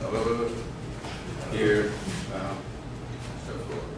blah, here, uh, so forth.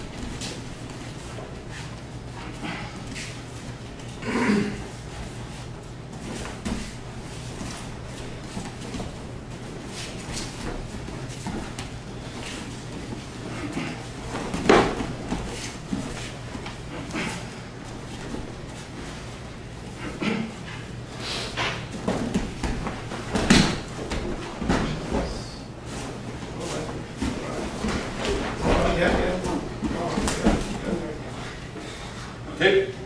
Okay.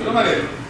今まで